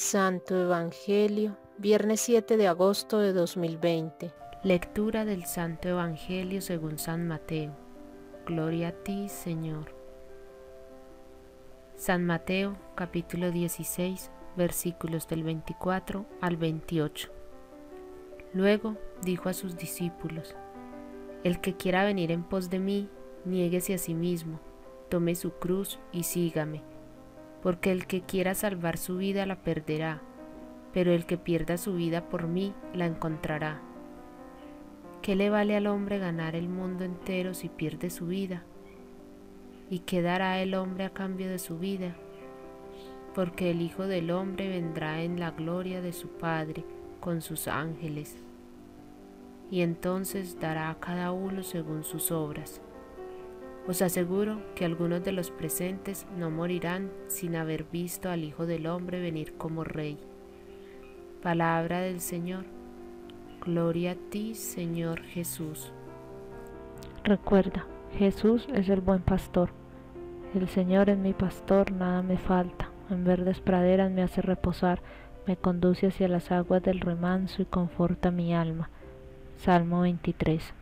Santo Evangelio, viernes 7 de agosto de 2020. Lectura del Santo Evangelio según San Mateo. Gloria a ti, Señor. San Mateo, capítulo 16, versículos del 24 al 28. Luego dijo a sus discípulos, El que quiera venir en pos de mí, niéguese a sí mismo, tome su cruz y sígame porque el que quiera salvar su vida la perderá, pero el que pierda su vida por mí la encontrará. ¿Qué le vale al hombre ganar el mundo entero si pierde su vida? ¿Y qué dará el hombre a cambio de su vida? Porque el Hijo del Hombre vendrá en la gloria de su Padre con sus ángeles, y entonces dará a cada uno según sus obras. Os aseguro que algunos de los presentes no morirán sin haber visto al Hijo del Hombre venir como Rey. Palabra del Señor. Gloria a ti, Señor Jesús. Recuerda, Jesús es el buen pastor. El Señor es mi pastor, nada me falta. En verdes praderas me hace reposar, me conduce hacia las aguas del remanso y conforta mi alma. Salmo 23.